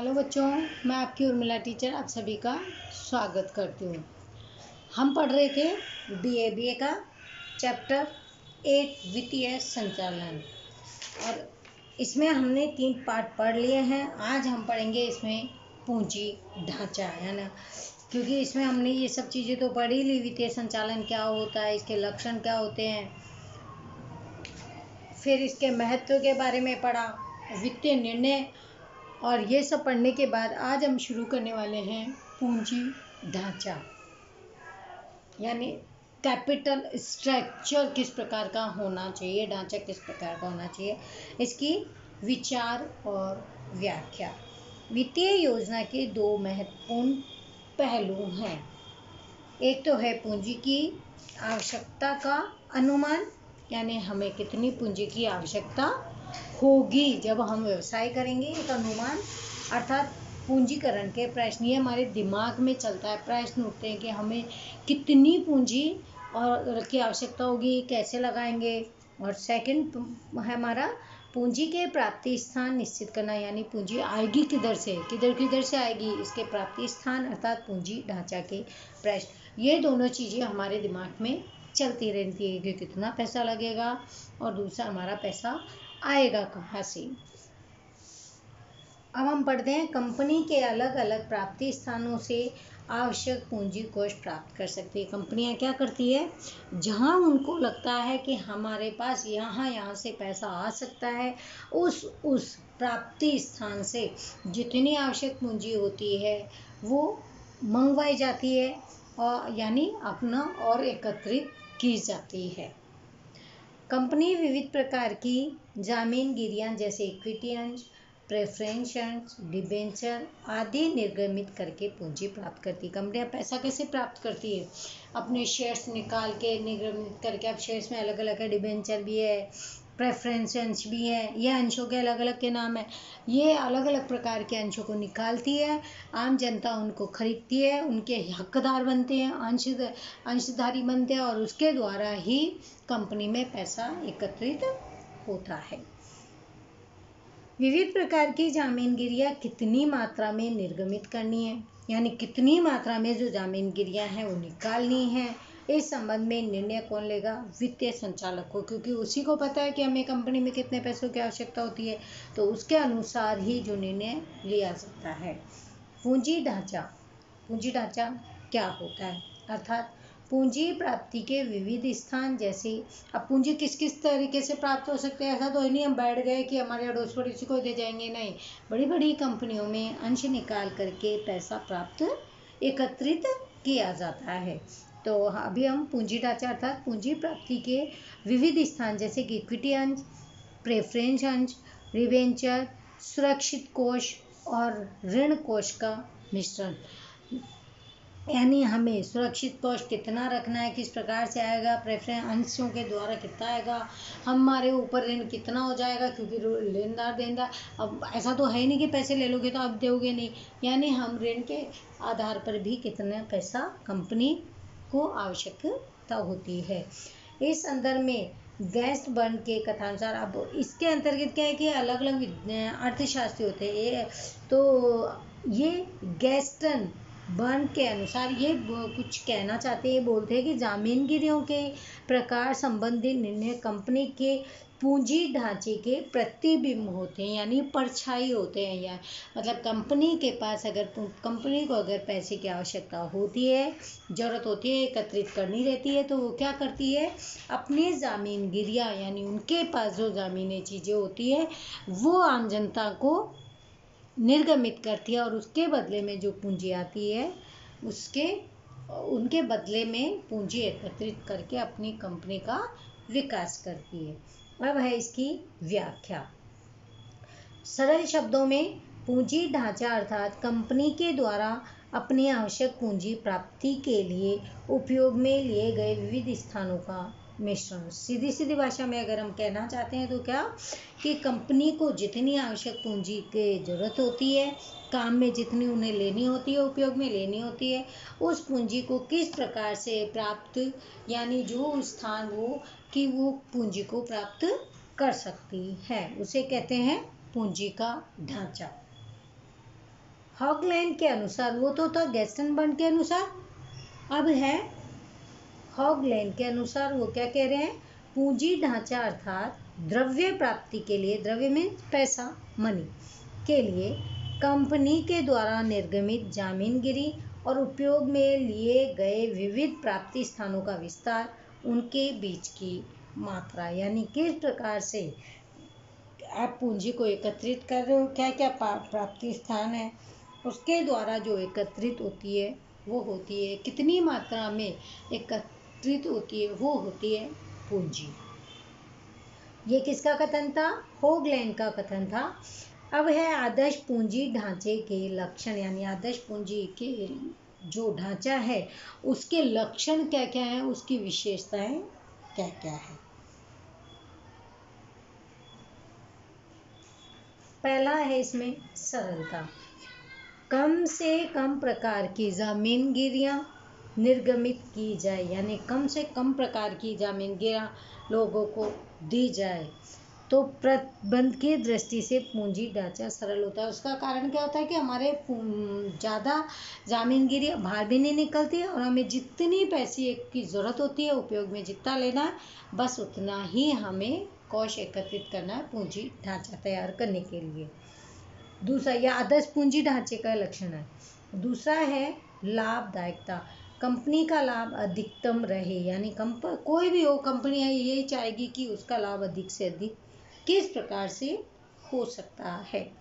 Hello बच्चों, मैं आपकी उर्मिला टीचर, आप सभी का स्वागत करती हूँ। हम पढ़ रहे थे बी ए बी ए का चैप्टर एट, वित्तीय संचालन। और इसमें हमने तीन पार्ट पढ़ लिए हैं। आज हम पढ़ेंगे इसमें पूंजी, ढांचा, है ना? क्योंकि इसमें हमने ये सब चीज़ें तो पढ़ी ली। वित्तीय संचालन क्या होता है, इसके लक्षण क्या होते हैं? फिर इसके महत्व के बारे में पढ़ा, वित्तीय निर्णय और ये सब पढ़ने के बाद आज हम शुरू करने वाले हैं पूंजी ढांचा। यानी कैपिटल स्ट्रक्चर किस प्रकार का होना चाहिए, ढांचा किस प्रकार का होना चाहिए, इसकी विचार और व्याख्या। वित्तीय योजना के दो महत्वपूर्ण पहलू हैं। एक तो है पूंजी की आवश्यकता का अनुमान, यानी हमें कितनी पूंजी की आवश्यकता होगी। जब हम व्यवसाय करेंगे, एक अनुमान, अर्थात पूंजीकरण के प्रश्न, ये हमारे दिमाग में चलता है। प्रश्न उठते हैं कि हमें कितनी पूंजी और की आवश्यकता होगी, कैसे लगाएँगे? और सेकंड है हमारा पूंजी के प्राप्ति स्थान निश्चित करना, यानी पूंजी आएगी किधर से? किधर किधर से आएगी? इसके प्राप्ति स्थान, अर्थात पूंजी ढांचा के प्रश्न। ये दोनों चीज़ें हमारे दिमाग में चलती रहती है कि कितना पैसा लगेगा। और दूसरा, हमारा पैसा आएगा कहाँ से? अब हम पढ़ते हैं, कंपनी के अलग अलग प्राप्ति स्थानों से आवश्यक पूंजी कोष प्राप्त कर सकती है। कंपनियाँ क्या करती है? जहाँ उनको लगता है कि हमारे पास यहाँ यहाँ से पैसा आ सकता है, उस उस प्राप्ति स्थान से जितनी आवश्यक पूंजी होती है, वो मंगवाई जाती है और यानी अपना और एकत्रित की जाती है। कंपनी विविध प्रकार की जामीन गिरियाँ जैसे इक्विटी अंश प्रेफरेंस अंश डिबेंचर आदि निर्गमित करके पूंजी प्राप्त करती है। कंपनियाँ पैसा कैसे प्राप्त करती है? अपने शेयर्स निकाल के निर्गमित करके अब शेयर्स में अलग अलग है डिबेंचर भी है प्रेफरेंस अंश भी है, ये अंशों के अलग अलग के नाम है। ये अलग अलग प्रकार के अंशों को निकालती है, आम जनता उनको खरीदती है, उनके हकदार बनते हैं, अंश, अंशधारी बनते हैं और उसके द्वारा ही कंपनी में पैसा एकत्रित होता है। विविध प्रकार की जामीनगिरियाँ कितनी मात्रा में निर्गमित करनी है, यानी कितनी मात्रा में जो जामीनगिरियाँ हैं वो निकालनी है इस संबंध में निर्णय कौन लेगा? वित्तीय संचालक को, क्योंकि उसी को पता है कि हमें कंपनी में कितने पैसों की आवश्यकता होती है तो उसके अनुसार ही जो निर्णय लिया जाता है। पूंजी ढांचा पूंजी ढांचा क्या होता है? अर्थात पूंजी प्राप्ति के विविध स्थान जैसे, अब पूंजी किस किस तरीके से प्राप्त हो सकते हैं? ऐसा तो नहीं, हम बैठ गए कि हमारे अड़ोस पड़ोसी को दे जाएँगे, नहीं। बड़ी बड़ी कंपनियों में अंश निकाल करके पैसा प्राप्त एकत्रित किया जाता है। तो अभी हम पूंजी ढांचा अर्थात पूंजी प्राप्ति के विविध स्थान जैसे कि इक्विटी अंश प्रेफरेंस अंश रिवेंचर सुरक्षित कोष और ऋण कोष का मिश्रण। यानी हमें सुरक्षित कोष कितना रखना है, किस प्रकार से आएगा प्रेफरेंस अंशों के द्वारा कितना आएगा, हमारे ऊपर ऋण कितना हो जाएगा, क्योंकि लेनदार देनदार, अब ऐसा तो है नहीं कि पैसे ले लोगे तो आप दोगे नहीं। यानी हम ऋण के आधार पर भी कितना पैसा कंपनी को आवश्यकता होती है। इस संदर्भ में गैस्ट बर्न के कथानुसार, अब इसके अंतर्गत क्या है कि अलग अलग अर्थशास्त्री होते हैं। तो ये गैस्टन बर्न के अनुसार ये कुछ कहना चाहते हैं बोलते हैं कि जामीनगिरियों के प्रकार संबंधी निर्णय कंपनी के पूंजी ढांचे के प्रतिबिंब होते हैं, यानी परछाई होते हैं, या मतलब कंपनी के पास अगर कंपनी को अगर पैसे की आवश्यकता होती है, ज़रूरत होती है, एकत्रित करनी रहती है तो वो क्या करती है? अपनी ज़मीन गिरिया यानी उनके पास जो ज़मीनी चीज़ें होती है, वो आम जनता को निर्गमित करती है और उसके बदले में जो पूंजी आती है, उसके, उनके बदले में पूंजी एकत्रित करके अपनी कंपनी का विकास करती है। अब है इसकी व्याख्या। सरल शब्दों में, पूंजी ढांचा अर्थात कंपनी के द्वारा अपनी आवश्यक पूंजी प्राप्ति के लिए उपयोग में लिए गए विविध स्थानों का मिश्रण। सीधी सीधी भाषा में अगर हम कहना चाहते हैं तो क्या? कि कंपनी को जितनी आवश्यक पूंजी की ज़रूरत होती है, काम में जितनी उन्हें लेनी होती है, उपयोग में लेनी होती है, उस पूंजी को किस प्रकार से प्राप्त, यानी जो स्थान वो, कि वो पूंजी को प्राप्त कर सकती है, उसे कहते हैं पूंजी का ढांचा। हॉगलैंड के अनुसार, वो तो था गैस्टनबर्न के अनुसार। अब है हॉगलैंड के अनुसार वो क्या कह रहे हैं? पूंजी ढांचा अर्थात द्रव्य प्राप्ति के लिए, द्रव्य में पैसा मनी के लिए कंपनी के द्वारा निर्गमित जामीनगिरी और उपयोग में लिए गए विविध प्राप्ति स्थानों का विस्तार उनके बीच की मात्रा, यानी किस प्रकार से आप पूंजी को एकत्रित कर रहे हो क्या क्या प्राप्ति स्थान है? उसके द्वारा जो एकत्रित होती है, वो होती है कितनी मात्रा में एकत्रित होती है वो होती है पूंजी। ये किसका कथन था? होगलैंड का कथन था। अब है आदर्श पूंजी ढांचे के लक्षण, यानी आदर्श पूंजी के जो ढांचा है, उसके लक्षण क्या क्या है? उसकी विशेषताएँ क्या क्या है? पहला है इसमें सरलता। कम से कम प्रकार की ज़मीन गिरियाँ निर्गमित की जाए, यानी कम से कम प्रकार की ज़मीन लोगों को दी जाए तो प्रबंध की दृष्टि से पूंजी ढांचा सरल होता है। उसका कारण क्या होता है कि हमारे ज़्यादा जामीनगिरी बाहर भी नहीं निकलती और हमें जितनी पैसे की ज़रूरत होती है, उपयोग में जितना लेना है, बस उतना ही हमें कोष एकत्रित करना है पूंजी ढांचा तैयार करने के लिए। दूसरा, यह आदर्श पूंजी ढांचे का लक्षण है। दूसरा है लाभदायकता। कंपनी का लाभ अधिकतम रहे, यानी कंप, कोई भी हो, कंपनी है यही चाहेगी कि उसका लाभ अधिक से अधिक किस प्रकार से हो सकता है।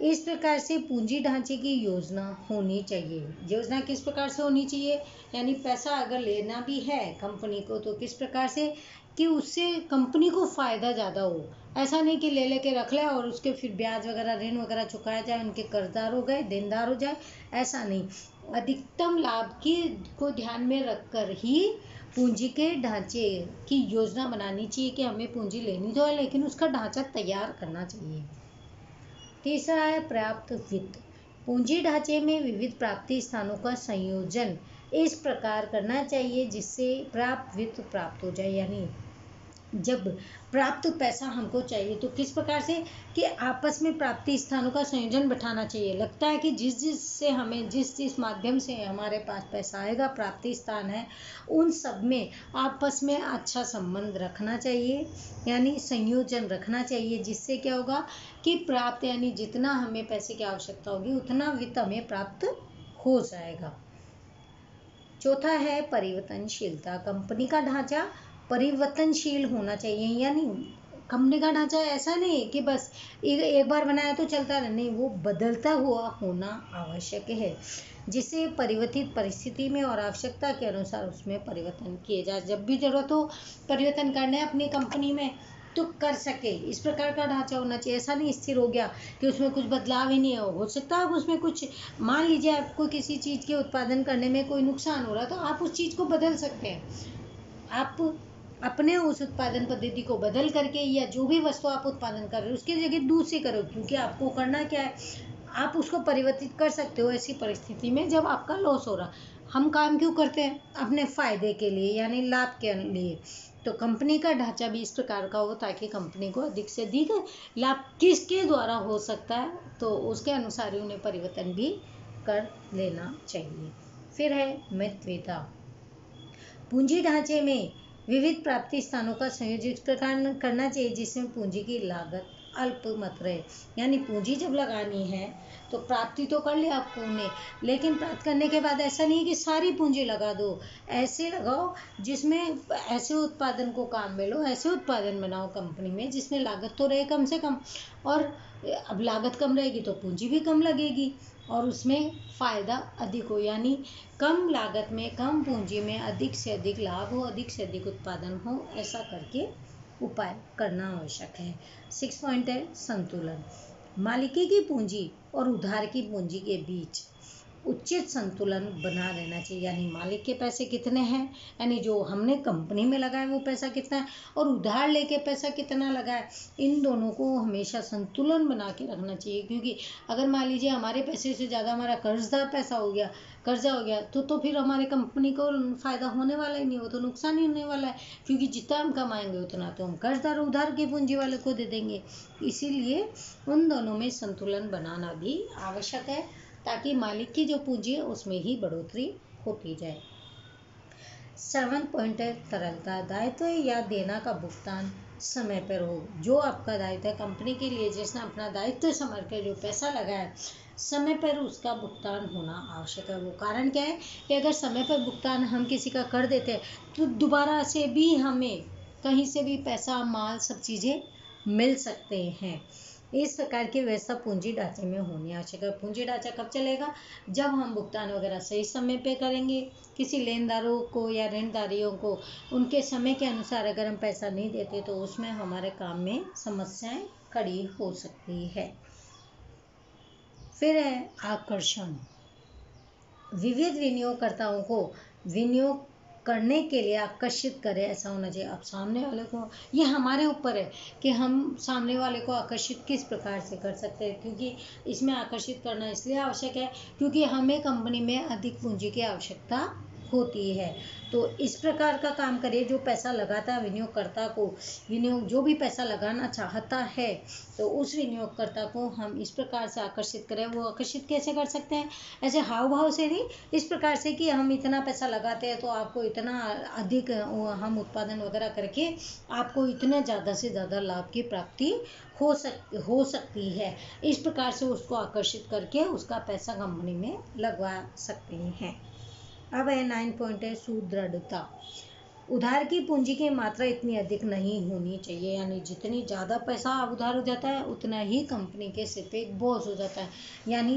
इस प्रकार से पूंजी ढांचे की योजना होनी चाहिए। योजना किस प्रकार से होनी चाहिए? यानी पैसा अगर लेना भी है कंपनी को तो किस प्रकार से? कि उससे कंपनी को फ़ायदा ज़्यादा हो। ऐसा नहीं कि ले लेके रख ले और उसके फिर ब्याज वगैरह, ऋण वगैरह चुकाया जाए, उनके कर्जदार हो गए, देनदार हो जाए, ऐसा नहीं। अधिकतम लाभ की को ध्यान में रखकर ही पूंजी के ढांचे की योजना बनानी चाहिए कि हमें पूंजी लेनी तो है, लेकिन उसका ढांचा तैयार करना चाहिए। तीसरा है पर्याप्त वित्त। पूंजी ढांचे में विविध प्राप्ति स्थानों का संयोजन इस प्रकार करना चाहिए जिससे प्राप्त वित्त प्राप्त हो जाए, यानी जब प्राप्त पैसा हमको चाहिए तो किस प्रकार से कि आपस में प्राप्ति स्थानों का संयोजन बैठाना चाहिए? लगता है कि जिस जिस से हमें, जिस जिस माध्यम से हमारे पास पैसा आएगा, प्राप्ति स्थान है, उन सब में आपस में अच्छा संबंध रखना चाहिए, यानी संयोजन रखना चाहिए, जिससे क्या होगा कि प्राप्त यानी जितना हमें पैसे की आवश्यकता होगी, उतना वित्त हमें प्राप्त हो जाएगा। चौथा है परिवर्तनशीलता, कंपनी का ढांचा परिवर्तनशील होना चाहिए यानी कंपनी का ढांचा ऐसा नहीं कि बस एक, एक बार बनाया तो चलता रहा। नहीं वो बदलता हुआ होना आवश्यक है जिसे परिवर्तित परिस्थिति में और आवश्यकता के अनुसार उसमें परिवर्तन किए जाए जब भी ज़रूरत हो परिवर्तन करना है अपनी कंपनी में तो कर सके। इस प्रकार का ढांचा होना चाहिए। ऐसा नहीं स्थिर हो गया कि उसमें कुछ बदलाव ही नहीं हो। हो सकता है उसमें कुछ मान लीजिए आपको किसी चीज़ के उत्पादन करने में कोई नुकसान हो रहा है तो आप उस चीज़ को बदल सकते हैं। आप अपने उस उत्पादन पद्धति को बदल करके या जो भी वस्तु आप उत्पादन कर रहे हो, उसकी जगह दूसरी करो, क्योंकि आपको करना क्या है? आप उसको परिवर्तित कर सकते हो ऐसी परिस्थिति में जब आपका लॉस हो रहा। हम काम क्यों करते हैं? अपने फ़ायदे के लिए, यानी लाभ के लिए। तो कंपनी का ढांचा भी इस प्रकार का हो, ताकि कंपनी को अधिक से अधिक लाभ किसके द्वारा हो सकता है? तो उसके अनुसार ही उन्हें परिवर्तन भी कर लेना चाहिए। फिर है मितव्यता पूंजी ढांचे में विविध प्राप्ति स्थानों का संयोजित प्रकार करना चाहिए, जिसमें पूंजी की लागत अल्प मत रहे। यानी पूंजी जब लगानी है तो प्राप्ति तो कर लिया आपको ने लेकिन प्राप्त करने के बाद ऐसा नहीं है कि सारी पूंजी लगा दो। ऐसे लगाओ जिसमें ऐसे उत्पादन को काम में लो, ऐसे उत्पादन बनाओ कंपनी में, जिसमें लागत तो रहे कम से कम, और अब लागत कम रहेगी तो पूंजी भी कम लगेगी। और उसमें फ़ायदा अधिक हो, यानी कम लागत में, कम पूंजी में अधिक से अधिक लाभ हो, अधिक से अधिक उत्पादन हो, ऐसा करके उपाय करना आवश्यक है। सिक्स पॉइंट है संतुलन। मालिकी की पूंजी और उधार की पूंजी के बीच उचित संतुलन बना रहना चाहिए। यानी मालिक के पैसे कितने हैं? यानी जो हमने कंपनी में लगाया वो पैसा कितना है? और उधार लेके पैसा कितना लगा है? इन दोनों को हमेशा संतुलन बना के रखना चाहिए। क्योंकि अगर मान लीजिए हमारे पैसे से ज़्यादा हमारा कर्जदार पैसा हो गया, कर्जा हो गया तो तो फिर हमारे कंपनी को फ़ायदा होने वाला ही नहीं, वो तो नुकसान ही होने वाला है। क्योंकि जितना हम कमाएँगे, उतना तो हम कर्जदार उधार के पूंजी वाले को दे देंगे। इसीलिए उन दोनों में संतुलन बनाना भी आवश्यक है। ताकि मालिक की जो पूंजी है उसमें ही बढ़ोतरी होती जाए। सेवन पॉइंट है तरलता, दायित्व या देना का भुगतान समय पर हो। जो आपका दायित्व है कंपनी के लिए, जिसने अपना दायित्व समझ कर जो पैसा लगाया समय पर उसका भुगतान होना आवश्यक है। वो कारण क्या है कि अगर समय पर भुगतान हम किसी का कर देते हैं तो दोबारा से भी हमें कहीं से भी पैसा, माल सब चीज़ें मिल सकते हैं। इस प्रकार की व्यवस्था पूंजी ढांचे में होनी आवश्यक है। पूंजी ढांचा कब चलेगा? जब हम भुगतान वगैरह सही समय पे करेंगे, किसी लेनदारों को या ऋणदारियों को, उनके समय के अनुसार अगर हम पैसा नहीं देते तो उसमें हमारे काम में समस्याएँ खड़ी हो सकती है। फिर है आकर्षण। विविध विनियोगकर्ताओं को विनियोग करने के लिए आकर्षित करें, ऐसा होना चाहिए। अब सामने वाले को, ये हमारे ऊपर है कि हम सामने वाले को आकर्षित किस प्रकार से कर सकते हैं, क्योंकि इसमें आकर्षित करना इसलिए आवश्यक है, क्योंकि हमें कंपनी में अधिक पूंजी की आवश्यकता होती है। तो इस प्रकार का काम करिए जो पैसा लगाता है विनियोगकर्ता को, विनियोग, जो भी पैसा लगाना चाहता है तो उस विनियोगकर्ता को हम इस प्रकार से आकर्षित करें। वो आकर्षित कैसे कर सकते हैं? ऐसे हाव भाव से नहीं, इस प्रकार से कि हम इतना पैसा लगाते हैं तो आपको इतना अधिक हम उत्पादन वगैरह करके आपको इतने ज़्यादा से ज़्यादा लाभ की प्राप्ति हो सक, हो सकती है। इस प्रकार से उसको आकर्षित करके उसका पैसा कंपनी में लगवा सकते हैं। अब है नाइन पॉइंट है, सुदृढ़ता। उधार की पूंजी की मात्रा इतनी अधिक नहीं होनी चाहिए, यानी जितनी ज़्यादा पैसा उधार हो जाता है, उतना ही कंपनी के सिर पे एक बोझ हो जाता है। यानी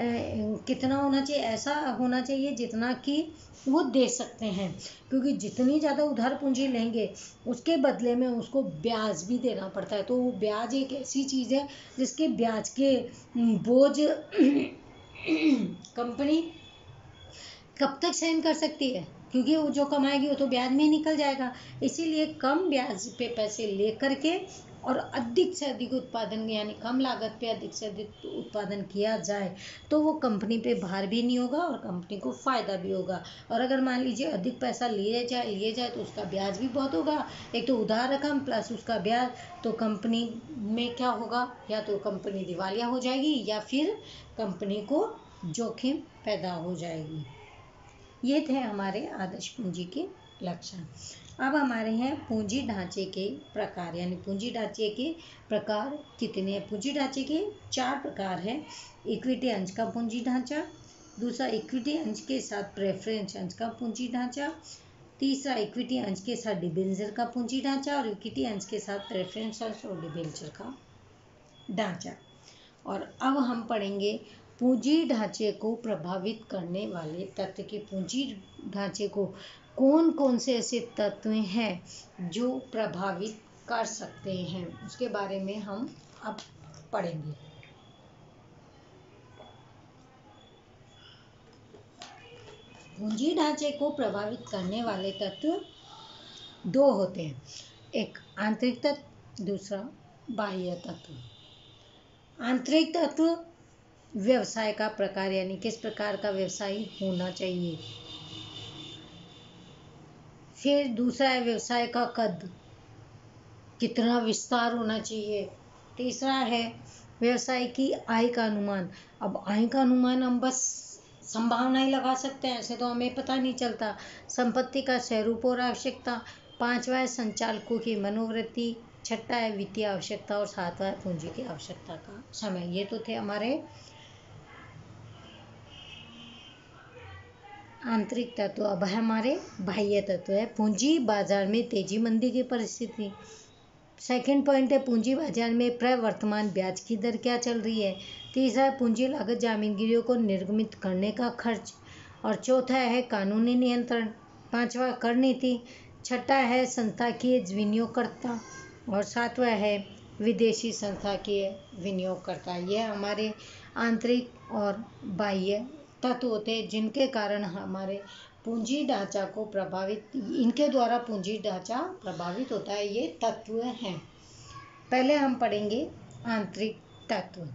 कितना होना चाहिए, ऐसा होना चाहिए जितना कि वो दे सकते हैं। क्योंकि जितनी ज़्यादा उधार पूंजी लेंगे, उसके बदले में उसको ब्याज भी देना पड़ता है। तो वो ब्याज एक ऐसी चीज़ है जिसके ब्याज के बोझ कंपनी कब तक सहन कर सकती है? क्योंकि वो जो कमाएगी वो तो ब्याज में ही निकल जाएगा। इसीलिए कम ब्याज पे पैसे ले करके और अधिक से अधिक उत्पादन, यानी कम लागत पे अधिक से अधिक उत्पादन किया जाए तो वो कंपनी पे भार भी नहीं होगा और कंपनी को फ़ायदा भी होगा। और अगर मान लीजिए अधिक पैसा लिए जाए लिए जाए तो उसका ब्याज भी बहुत होगा। एक तो उधार रकम प्लस उसका ब्याज तो कंपनी में क्या होगा? या तो कंपनी दिवालिया हो जाएगी या फिर कंपनी को जोखिम पैदा हो जाएगी। ये थे हमारे आदर्श पूंजी के लक्षण। अब हमारे हैं पूंजी ढांचे के प्रकार, यानी पूंजी ढांचे के प्रकार कितने हैं? पूंजी ढांचे के चार प्रकार हैं। इक्विटी अंश का पूंजी ढांचा, दूसरा इक्विटी अंश के साथ प्रेफरेंस अंश का पूंजी ढांचा, तीसरा इक्विटी अंश के साथ डिबेंचर का पूंजी ढांचा और इक्विटी अंश के साथ प्रेफरेंस अंश और डिबेंचर का ढांचा। और अब हम पढ़ेंगे पूंजी ढांचे को प्रभावित करने वाले तत्व के पूंजी ढांचे को कौन कौन से ऐसे तत्व हैं जो प्रभावित कर सकते हैं? उसके बारे में हम अब पढ़ेंगे। पूंजी ढांचे को प्रभावित करने वाले तत्व दो होते हैं। एक, आंतरिक तत्व, दूसरा बाह्य तत्व। आंतरिक तत्व व्यवसाय का प्रकार यानी किस प्रकार का व्यवसाय होना चाहिए? फिर दूसरा है व्यवसाय का कद। कितना विस्तार होना चाहिए? तीसरा है व्यवसाय की आय का अनुमान। अब आय का अनुमान हम बस संभावना ही लगा सकते हैं, ऐसे तो हमें पता नहीं चलता। संपत्ति का स्वरूप और आवश्यकता। पांचवा है संचालकों की मनोवृत्ति। छठा है वित्तीय आवश्यकता और सातवा है पूंजी की आवश्यकता का समय। ये तो थे हमारे आंतरिक तत्व। अब है हमारे बाह्य तत्व है, पूंजी बाज़ार में तेज़ी मंदी की परिस्थिति। सेकंड पॉइंट है, पूंजी बाज़ार में प्रवर्तमान ब्याज की दर क्या चल रही है? तीसरा पूंजी लागत जामीनगिरियों को निर्गमित करने का खर्च। और चौथा है, कानूनी नियंत्रण। पांचवा, कर नीति। छठा है, संस्था की विनियोगकर्ता। और सातवा है, विदेशी संस्थाकीय विनियोगकर्ता। यह हमारे आंतरिक और बाह्य तत्व होते हैं, जिनके कारण हमारे पूंजी ढांचा को प्रभावित, इनके द्वारा पूंजी ढांचा प्रभावित होता है, ये तत्व हैं। पहले हम पढ़ेंगे आंतरिक तत्व।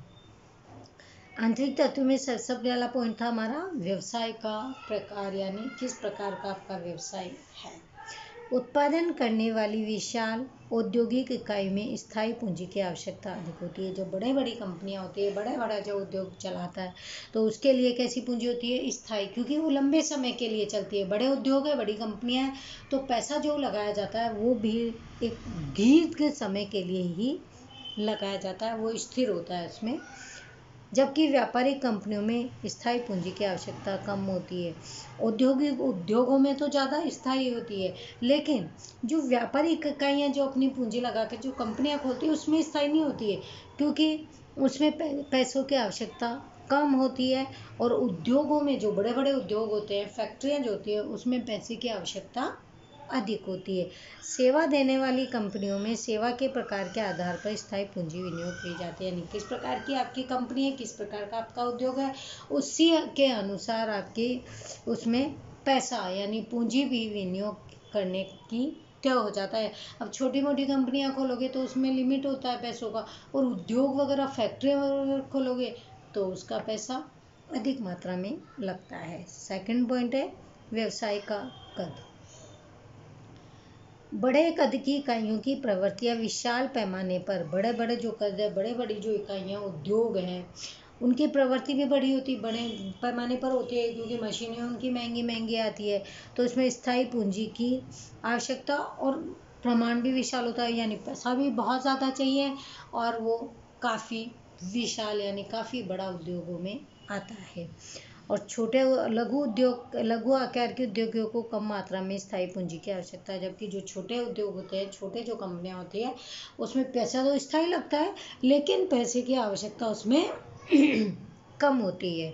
आंतरिक तत्व में सबसे पहला पॉइंट था हमारा, व्यवसाय का प्रकार, यानी किस प्रकार का आपका व्यवसाय है। उत्पादन करने वाली विशाल औद्योगिक इकाई में स्थायी पूंजी की आवश्यकता अधिक होती है। जो बड़े बड़ी कंपनियाँ होती है बड़ा बड़ा जो उद्योग चलाता है तो उसके लिए कैसी पूंजी होती है? स्थायी, क्योंकि वो लंबे समय के लिए चलती है। बड़े उद्योग है, बड़ी कंपनियाँ हैं तो पैसा जो लगाया जाता है, वो भी एक दीर्घ समय के लिए ही लगाया जाता है, वो स्थिर होता है उसमें। जबकि व्यापारिक कंपनियों में स्थायी पूंजी की आवश्यकता कम होती है। औद्योगिक उद्योगों में तो ज़्यादा स्थायी होती है, लेकिन जो व्यापारिक इकाइयाँ जो अपनी पूंजी लगा कर जो कंपनियाँ खोलती है, उसमें स्थायी नहीं होती है, क्योंकि उसमें पैसों की आवश्यकता कम होती है और उद्योगों में जो बड़े बड़े उद्योग होते हैं, फैक्ट्रियाँ जो होती है, उसमें पैसे की आवश्यकता अधिक होती है। सेवा देने वाली कंपनियों में सेवा के प्रकार के आधार पर स्थायी पूंजी विनियोग की जाती है। यानी किस प्रकार की आपकी कंपनी है, किस प्रकार का आपका उद्योग है, उसी के अनुसार आपकी उसमें पैसा, यानी पूंजी भी विनियोग करने की तय हो जाता है। अब छोटी मोटी कंपनियाँ खोलोगे तो उसमें लिमिट होता है पैसों का, और उद्योग वगैरह, फैक्ट्री वगैरह खोलोगे तो उसका पैसा अधिक मात्रा में लगता है। सेकंड पॉइंट है, व्यवसाय का कद। बड़े कद की इकाइयों की प्रवृत्तियाँ विशाल पैमाने पर बड़े बड़े जो कद है बड़े बड़ी जो इकाइयाँ, उद्योग हैं, उनकी प्रवृत्ति भी बड़ी होती, बड़े पैमाने पर होती है, क्योंकि मशीनें उनकी महँगी महँगी आती है तो उसमें स्थायी पूंजी की आवश्यकता और प्रमाण भी विशाल होता है, यानी पैसा भी बहुत ज़्यादा चाहिए और वो काफ़ी विशाल, यानी काफ़ी बड़ा उद्योगों में आता है। और छोटे लघु उद्योग, लघु आकार के उद्योगों को कम मात्रा में स्थायी पूंजी की आवश्यकता है, जबकि जो छोटे उद्योग होते हैं, छोटे जो कंपनियाँ होती है, उसमें पैसा तो स्थायी लगता है, लेकिन पैसे की आवश्यकता उसमें कम होती है।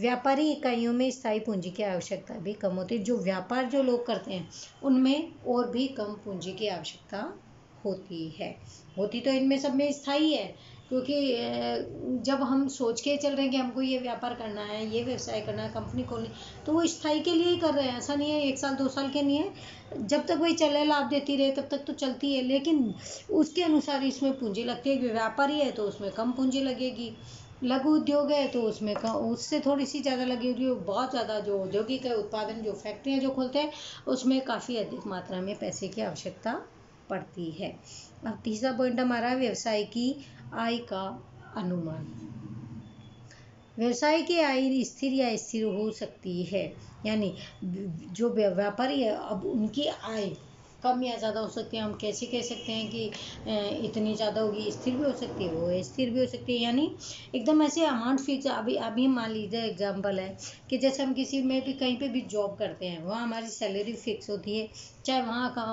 व्यापारी इकाइयों में स्थायी पूंजी की आवश्यकता भी कम होती है। जो व्यापार जो लोग करते हैं, उनमें और भी कम पूंजी की आवश्यकता होती है। होती तो इनमें सब में स्थायी है, क्योंकि जब हम सोच के चल रहे हैं कि हमको ये व्यापार करना है, ये व्यवसाय करना है, कंपनी खोलनी तो वो स्थायी के लिए ही कर रहे हैं। ऐसा नहीं है, एक साल, दो साल के नहीं है। जब तक वही चले, लाभ देती रहे, तब तक तो चलती है, लेकिन उसके अनुसार इसमें पूंजी लगती है व्यापारी है तो उसमें कम पूंजी लगेगी। लघु उद्योग है तो उसमें उससे थोड़ी सी ज़्यादा लगेगी बहुत ज़्यादा जो औद्योगिक है, उत्पादन, जो फैक्ट्रियाँ जो खोलते हैं, उसमें काफ़ी अधिक मात्रा में पैसे की आवश्यकता पड़ती है। अब तीसरा पॉइंट हमारा व्यवसाय की आय का अनुमान। व्यवसाय की आय स्थिर या स्थिर हो सकती है, यानी जो व्यापारी है, अब उनकी आय कम या ज़्यादा हो सकती है हम कैसे कह सकते हैं कि इतनी ज़्यादा होगी स्थिर भी हो सकती है वो स्थिर भी हो सकती है यानी एकदम ऐसे अमाउंट फिक्स अभी अभी मान लीजिए एग्जांपल है कि जैसे हम किसी में भी कहीं पे भी जॉब करते हैं वहाँ हमारी सैलरी फिक्स होती है चाहे वहाँ का,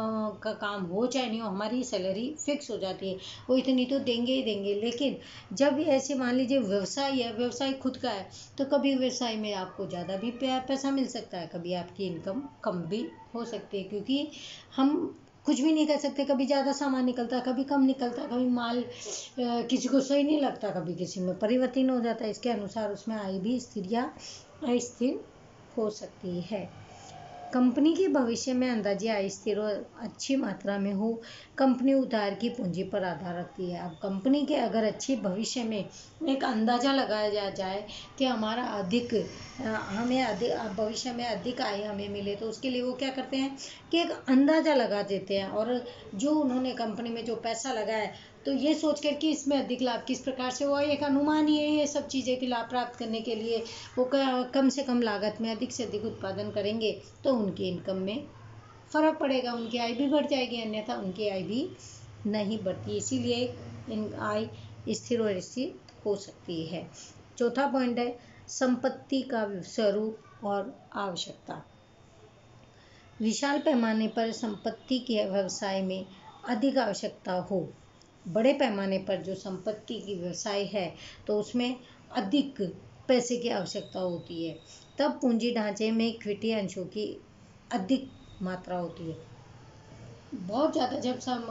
का काम हो चाहे नहीं हो हमारी सैलरी फिक्स हो जाती है वो इतनी तो देंगे ही देंगे लेकिन जब ऐसे मान लीजिए व्यवसाय है व्यवसाय खुद का है तो कभी व्यवसाय में आपको ज़्यादा भी पैसा मिल सकता है कभी आपकी इनकम कम भी हो सकती है, क्योंकि हम कुछ भी नहीं कर सकते, कभी ज़्यादा सामान निकलता, कभी कम निकलता, कभी माल किसी को सही नहीं लगता, कभी किसी में परिवर्तन हो जाता है। इसके अनुसार उसमें आई भी स्थिर या अस्थिर हो सकती है। कंपनी के भविष्य में अंदाजी आय स्थिर और अच्छी मात्रा में हो, कंपनी उधार की पूंजी पर आधार रखती है। अब कंपनी के अगर अच्छी भविष्य में एक अंदाज़ा लगाया जाए कि हमारा अधिक हमें अधिक भविष्य में अधिक आय हमें मिले तो उसके लिए वो क्या करते हैं कि एक अंदाज़ा लगा देते हैं। और जो उन्होंने कंपनी में जो पैसा लगाया तो ये सोच कर कि इसमें अधिक लाभ किस प्रकार से हुआ? एक अनुमान ही है ये सब चीज़ें कि लाभ प्राप्त करने के लिए वो कम से कम लागत में अधिक से अधिक उत्पादन करेंगे तो उनकी इनकम में फ़र्क पड़ेगा, उनकी आय भी बढ़ जाएगी, अन्यथा उनकी आय भी नहीं बढ़ती। इसीलिए इन आय स्थिर और स्थिर हो सकती है। चौथा पॉइंट है, संपत्ति का स्वरूप और आवश्यकता। विशाल पैमाने पर संपत्ति के व्यवसाय में अधिक आवश्यकता हो। बड़े पैमाने पर जो संपत्ति की व्यवसाय है तो उसमें अधिक पैसे की आवश्यकता होती है। तब पूंजी ढांचे में इक्विटी अंशों की अधिक मात्रा होती है। बहुत ज़्यादा जब सम,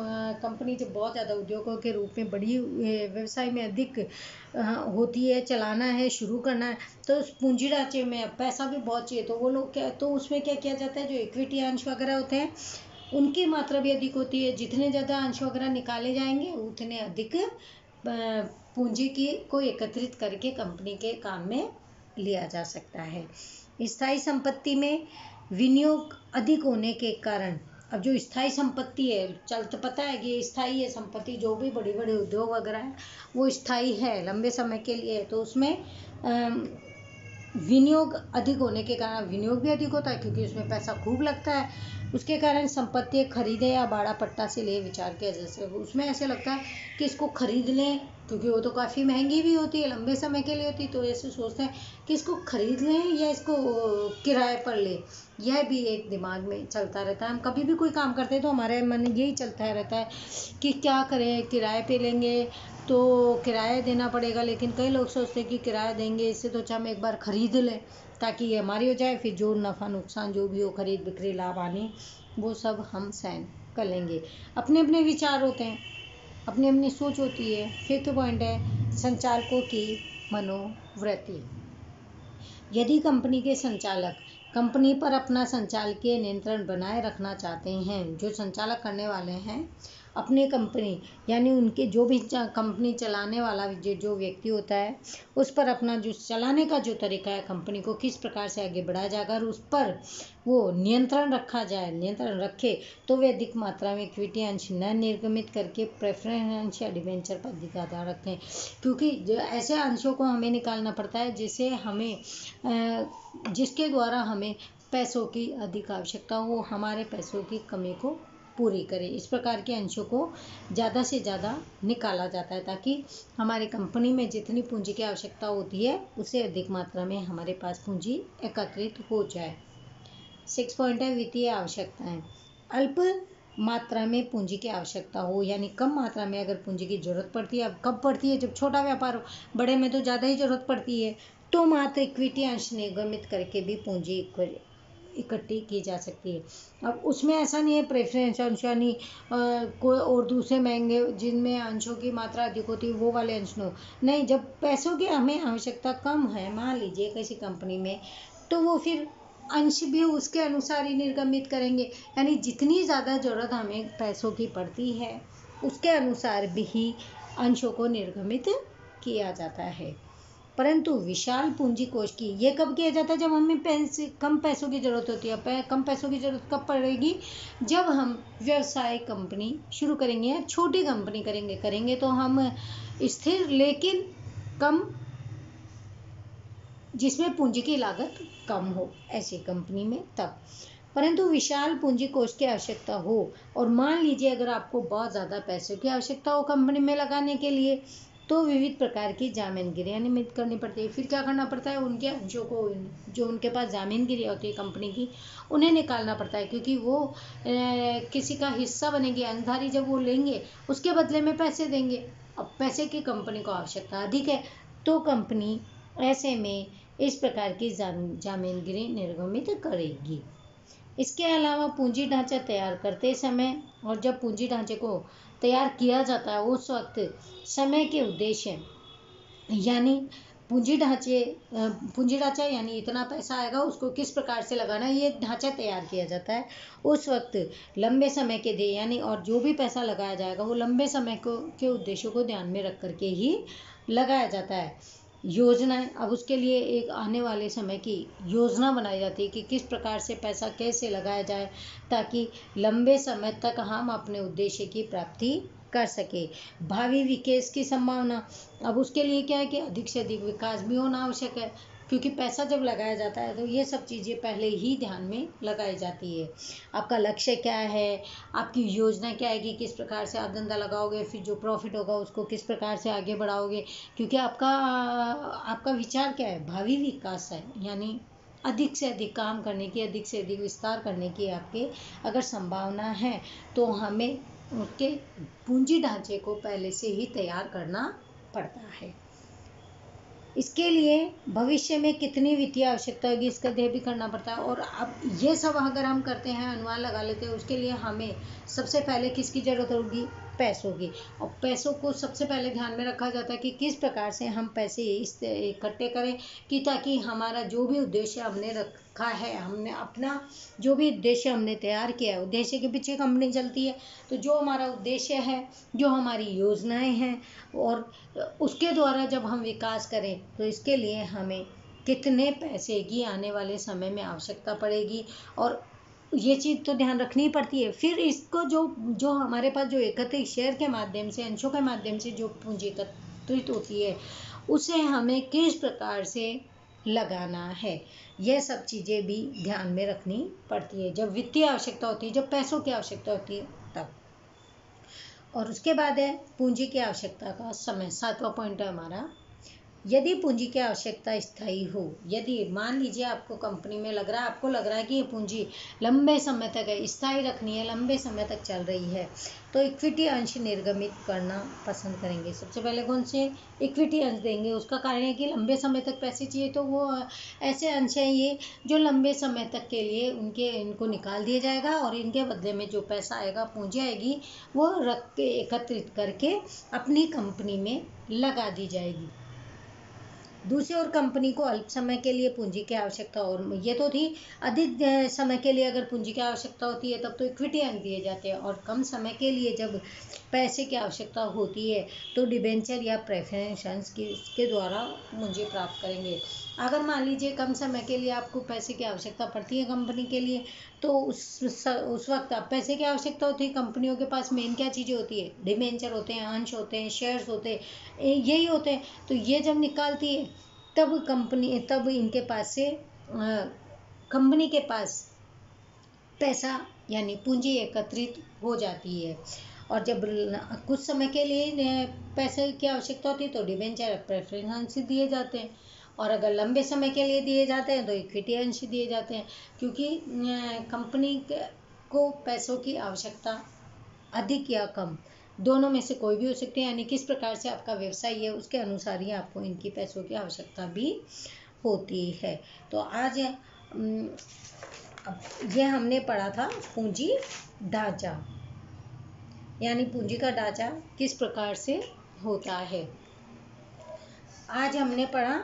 कंपनी जब बहुत ज़्यादा उद्योगों के रूप में बड़ी व्यवसाय में अधिक होती है, चलाना है, शुरू करना है तो उस पूंजी ढांचे में पैसा भी बहुत चाहिए। तो वो लोग क्या तो उसमें क्या किया जाता है? जो इक्विटी अंश वगैरह होते हैं उनकी मात्रा भी अधिक होती है। जितने ज़्यादा अंश वगैरह निकाले जाएँगे, उतने अधिक पूंजी की को एकत्रित करके कंपनी के काम में लिया जा सकता है। स्थायी संपत्ति में विनियोग अधिक होने के कारण, अब जो स्थायी संपत्ति है, चल तो पता है कि स्थायी है संपत्ति, जो भी बड़े बड़े उद्योग वगैरह है, वो स्थायी है, लंबे समय के लिए तो उसमें विनियोग अधिक होने के कारण, विनियोग भी अधिक होता है, क्योंकि उसमें पैसा खूब लगता है। उसके कारण संपत्ति खरीदे या बाड़ा पट्टा से ले, विचार किया जैसे उसमें ऐसे लगता है कि इसको खरीद लें, क्योंकि वो तो काफ़ी महँगी भी होती है, लंबे समय के लिए होती है तो ऐसे सोचते हैं कि इसको खरीद लें या इसको किराए पर लें। यह भी एक दिमाग में चलता रहता है। हम कभी भी कोई काम करते हैं तो हमारे मन यही चलता रहता है कि क्या करें, किराए पे लेंगे तो किराया देना पड़ेगा, लेकिन कई लोग सोचते हैं कि किराया देंगे, इससे तो अच्छा हम एक बार ख़रीद लें। ताकि ये हमारी हो जाए, फिर जो नफ़ा नुकसान जो भी हो, खरीद बिक्री, लाभ आने, वो सब हम सहन कर लेंगे। अपने अपने विचार होते हैं अपनी अपनी सोच होती है। फिफ्थ पॉइंट है, संचालकों की मनोवृत्ति। यदि कंपनी के संचालक कंपनी पर अपना संचालकीय नियंत्रण बनाए रखना चाहते हैं, जो संचालक करने वाले हैं अपनी कंपनी यानी उनके जो भी कंपनी चलाने वाला जो व्यक्ति होता है, उस पर अपना जो चलाने का जो तरीका है कंपनी को किस प्रकार से आगे बढ़ाया जाएगा और उस पर वो नियंत्रण रखा जाए, नियंत्रण रखे तो वे अधिक मात्रा में इक्विटी अंश न निर्गमित करके प्रेफरेंस या डिवेंचर पर आधार रखें। क्योंकि ऐसे अंशों को हमें निकालना पड़ता है, जिसे हमें जिसके द्वारा हमें पैसों की अधिक आवश्यकता हो हमारे पैसों की कमी को पूरी करें। इस प्रकार के अंशों को ज़्यादा से ज़्यादा निकाला जाता है ताकि हमारी कंपनी में जितनी पूंजी की आवश्यकता होती है उससे अधिक मात्रा में हमारे पास पूंजी एकत्रित हो जाए। सिक्स पॉइंट है, वित्तीय आवश्यकताएँ। अल्प मात्रा में पूंजी की आवश्यकता हो, यानी कम मात्रा में अगर पूंजी की ज़रूरत पड़ती है, अब कब पड़ती है? जब छोटा व्यापार हो, बड़े में तो ज़्यादा ही ज़रूरत पड़ती है। तो मात्र इक्विटी अंश निगमित करके भी पूंजी इकट्ठी की जा सकती है। अब उसमें ऐसा नहीं है, प्रेफरेंस अंश यानी कोई और दूसरे महँगे, जिनमें अंशों की मात्रा अधिक होती है, वो वाले अंश नो। नहीं, जब पैसों की हमें आवश्यकता कम है, मान लीजिए किसी कंपनी में तो वो फिर अंश भी उसके अनुसार ही निर्गमित करेंगे। यानी जितनी ज़्यादा ज़रूरत हमें पैसों की पड़ती है, उसके अनुसार भी अंशों को निर्गमित किया जाता है। परंतु विशाल पूंजी कोष की ये कब किया जाता है? जब हमें पैसे कम पैसों की ज़रूरत होती है। पै, कम पैसों की ज़रूरत कब पड़ेगी? जब हम व्यवसाय कंपनी शुरू करेंगे या छोटी कंपनी करेंगे करेंगे तो हम स्थिर लेकिन कम जिसमें पूंजी की लागत कम हो ऐसी कंपनी में तब। परंतु विशाल पूंजी कोष की आवश्यकता हो और मान लीजिए अगर आपको बहुत ज़्यादा पैसों की आवश्यकता हो कंपनी में लगाने के लिए तो विविध प्रकार की जामीनगिरी निमित करनी पड़ती है। फिर क्या करना पड़ता है? उनके अंशों को जो उनके पास जामीनगिरी होती है कंपनी की उन्हें निकालना पड़ता है क्योंकि वो ए, किसी का हिस्सा बनेगी अंधारी जब वो लेंगे उसके बदले में पैसे देंगे। अब पैसे की कंपनी को आवश्यकता अधिक है। तो कंपनी ऐसे में इस प्रकार की जामीनगिरी निर्गमित करेगी। इसके अलावा पूंजी ढांचा तैयार करते समय और जब पूंजी ढांचे को तैयार किया जाता है उस वक्त समय के उद्देश्य। यानी पूंजी ढांचे पूंजी ढांचा यानी इतना पैसा आएगा, उसको किस प्रकार से लगाना, ये ढांचा तैयार किया जाता है उस वक्त लंबे समय के दे यानी और जो भी पैसा लगाया जाएगा, वो लंबे समय को, के उद्देश्यों को ध्यान में रख करके ही लगाया जाता है। योजनाएँ अब उसके लिए एक आने वाले समय की योजना बनाई जाती है कि किस प्रकार से पैसा कैसे लगाया जाए ताकि लंबे समय तक हम अपने उद्देश्य की प्राप्ति कर सके। भावी विकास की संभावना। अब उसके लिए क्या है कि अधिक से अधिक विकास भी होना आवश्यक है। क्योंकि पैसा जब लगाया जाता है तो ये सब चीज़ें पहले ही ध्यान में लगाई जाती है। आपका लक्ष्य क्या है? आपकी योजना क्या है कि किस प्रकार से आप धंधा लगाओगे, फिर जो प्रॉफिट होगा उसको किस प्रकार से आगे बढ़ाओगे? क्योंकि आपका आपका विचार क्या है? भावी विकास है, यानी अधिक से अधिक काम करने की, अधिक से अधिक विस्तार करने की आपके अगर संभावना है तो हमें उसके पूंजी ढांचे को पहले से ही तैयार करना पड़ता है। इसके लिए भविष्य में कितनी वित्तीय आवश्यकता होगी, इसका अध्ययन भी करना पड़ता है। और अब ये सब अगर हम करते हैं, अनुमान लगा लेते हैं, उसके लिए हमें सबसे पहले किसकी ज़रूरत होगी? पैसों की। और पैसों को सबसे पहले ध्यान में रखा जाता है कि किस प्रकार से हम पैसे इस इकट्ठे करें कि ताकि हमारा जो भी उद्देश्य हमने रखा है, हमने अपना जो भी उद्देश्य हमने तैयार किया है, उद्देश्य के पीछे कंपनी चलती है। तो जो हमारा उद्देश्य है, जो हमारी योजनाएँ हैं और उसके द्वारा जब हम विकास करें तो इसके लिए हमें कितने पैसे की आने वाले समय में आवश्यकता पड़ेगी? और ये चीज़ तो ध्यान रखनी पड़ती है। फिर इसको जो जो हमारे पास जो एकत्रित शेयर के माध्यम से, अंशों के माध्यम से जो पूंजी एकत्रित होती है, उसे हमें किस प्रकार से लगाना है? यह सब चीज़ें भी ध्यान में रखनी पड़ती है। जब वित्तीय आवश्यकता होती है, जब पैसों की आवश्यकता होती है, तब। और उसके बाद है, पूंजी की आवश्यकता का समय, सातवां पॉइंट है हमारा। यदि पूंजी की आवश्यकता स्थायी हो, यदि मान लीजिए आपको कंपनी में लग रहा है, आपको लग रहा है कि ये पूंजी लंबे समय तक है, स्थायी रखनी है, लंबे समय तक चल रही है तो इक्विटी अंश निर्गमित करना पसंद करेंगे। सबसे पहले कौन से? इक्विटी अंश देंगे। उसका कारण है कि लंबे समय तक पैसे चाहिए तो वो ऐसे अंश हैं ये, जो लंबे समय तक के लिए उनके, इनको निकाल दिया जाएगा और इनके बदले में जो पैसा आएगा, पूंजी आएगी, वो रख के एकत्रित करके अपनी कंपनी में लगा दी जाएगी। दूसरी ओर कंपनी को अल्प समय के लिए पूंजी की आवश्यकता और ये तो थी, अधिक समय के लिए अगर पूंजी की आवश्यकता होती है, तब तो इक्विटी अंक दिए जाते हैं। और कम समय के लिए जब पैसे की आवश्यकता होती है तो डिबेंचर या प्रेफरेंस की, के द्वारा पूंजी प्राप्त करेंगे। अगर मान लीजिए कम समय के लिए आपको पैसे की आवश्यकता पड़ती है कंपनी के लिए तो उस उस वक्त आप पैसे की आवश्यकता होती है, कंपनियों के पास मेन क्या चीज़ें होती है? डिमेंचर होते हैं, अंश होते हैं शेयर्स होते हैं यही होते हैं। तो ये जब निकालती है, तब कंपनी, तब इनके पास से कंपनी के पास पैसा यानी पूंजी एकत्रित हो जाती है। और जब कुछ समय के लिए पैसे की आवश्यकता होती है तो डिबेंचर प्रेफरेंस दिए जाते हैं। और अगर लंबे समय के लिए दिए जाते हैं तो इक्विटी अंश दिए जाते हैं, क्योंकि कंपनी को पैसों की आवश्यकता अधिक या कम, दोनों में से कोई भी हो सकती है, यानी किस प्रकार से आपका व्यवसाय है, उसके अनुसार ही आपको इनकी पैसों की आवश्यकता भी होती है। तो आज ये हमने पढ़ा था पूंजी ढांचा, यानी पूंजी का ढांचा किस प्रकार से होता है। आज हमने पढ़ा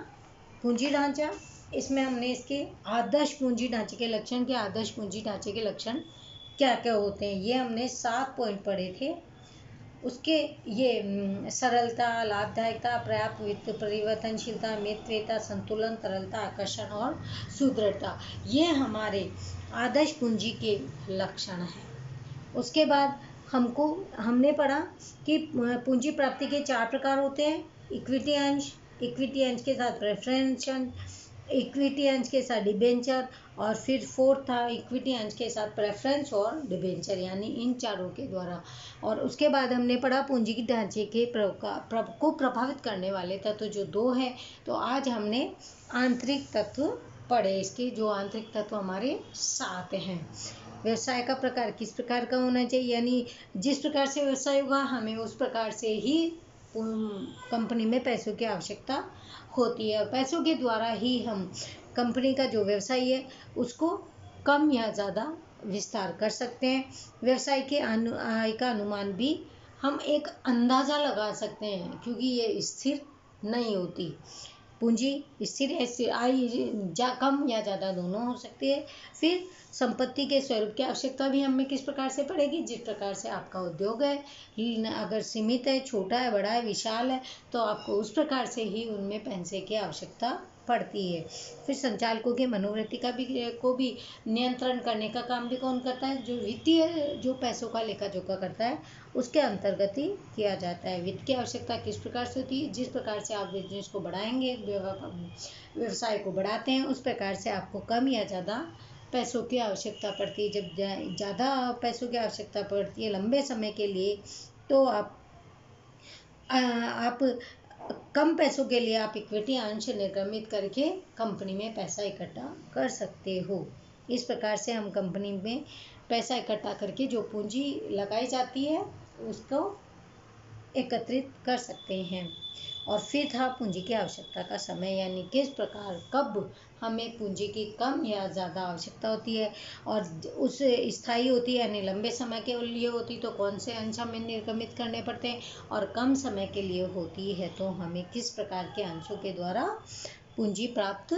पूंजी ढांचा, इसमें हमने इसके आदर्श पूंजी ढांचे के लक्षण के आदर्श पूंजी ढांचे के लक्षण क्या क्या होते हैं, ये हमने सात पॉइंट पढ़े थे। उसके ये सरलता, लाभदायकता, पर्याप्त वित्त परिवर्तनशीलता, मित्रता, संतुलन, तरलता, आकर्षण और सुदृढ़ता, ये हमारे आदर्श पूंजी के लक्षण हैं। उसके बाद हमको, हमने पढ़ा कि पूंजी प्राप्ति के चार प्रकार होते हैं, इक्विटी अंश इक्विटी अंश के साथ प्रेफरेंस इक्विटी अंश के साथ डिबेंचर और फिर फोर्थ था इक्विटी अंश के साथ प्रेफरेंस और डिबेंचर यानी इन चारों के द्वारा। और उसके बाद हमने पढ़ा पूंजी की ढांचे के को प्रभावित करने वाले तत्व जो दो हैं तो आज हमने आंतरिक तत्व पढ़े। इसके जो आंतरिक तत्व हमारे सात हैं। व्यवसाय का प्रकार किस प्रकार का होना चाहिए? यानी जिस प्रकार से व्यवसाय होगा हमें उस प्रकार से ही कंपनी में पैसों की आवश्यकता होती है। पैसों के द्वारा ही हम कंपनी का जो व्यवसाय है, उसको कम या ज़्यादा विस्तार कर सकते हैं। व्यवसाय के अनु, आय का अनुमान भी हम एक अंदाज़ा लगा सकते हैं, क्योंकि ये स्थिर नहीं होती। पूंजी, स्थिर है आय जा, कम या ज़्यादा दोनों हो सकती है। फिर संपत्ति के स्वरूप की आवश्यकता भी हमें किस प्रकार से पड़ेगी? जिस प्रकार से आपका उद्योग है अगर सीमित है, छोटा है, बड़ा है, विशाल है तो आपको उस प्रकार से ही उनमें पैसे की आवश्यकता पड़ती है। फिर संचालकों की मनोवृत्ति का भी, को भी नियंत्रण करने का काम भी कौन करता है? जो वित्तीय, जो पैसों का लेखा जोखा करता है, उसके अंतर्गत ही किया जाता है। वित्त की आवश्यकता किस प्रकार से होती है? जिस प्रकार से आप बिज़नेस को बढ़ाएँगे व्यवसाय को बढ़ाते हैं, उस प्रकार से आपको कम या ज़्यादा पैसों की आवश्यकता पड़ती है। जब ज़्यादा पैसों की आवश्यकता पड़ती है लंबे समय के लिए तो आप आप कम पैसों के लिए आप इक्विटी अंश निर्गमित करके कंपनी में पैसा इकट्ठा कर सकते हो। इस प्रकार से हम कंपनी में पैसा इकट्ठा करके जो पूंजी लगाई जाती है, उसको एकत्रित कर सकते हैं। और फिर था पूंजी की आवश्यकता का समय, यानी किस प्रकार, कब हमें पूंजी की कम या ज़्यादा आवश्यकता होती है और उस स्थायी होती है, यानी लंबे समय के लिए होती तो कौन से अंश हमें निर्गमित करने पड़ते हैं? और कम समय के लिए होती है तो हमें किस प्रकार के अंशों के द्वारा पूंजी प्राप्त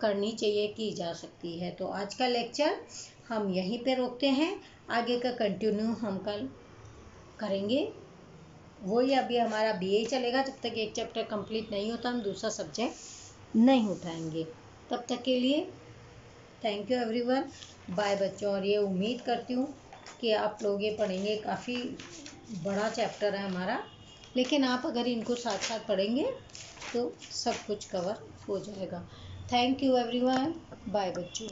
करनी चाहिए, की जा सकती है? तो आज का लेक्चर हम यहीं पे रोकते हैं। आगे का कंटिन्यू हम कल करेंगे। वही अभी हमारा बीए चलेगा, जब तक एक चैप्टर कंप्लीट नहीं होता, हम दूसरा सब्जेक्ट नहीं उठाएँगे। तब तक के लिए थैंक यू एवरीवन बाय बच्चों, और ये उम्मीद करती हूँ कि आप लोग ये पढ़ेंगे। काफ़ी बड़ा चैप्टर है हमारा। लेकिन आप अगर इनको साथ साथ पढ़ेंगे तो सब कुछ कवर हो जाएगा। थैंक यू एवरीवन बाय बच्चों।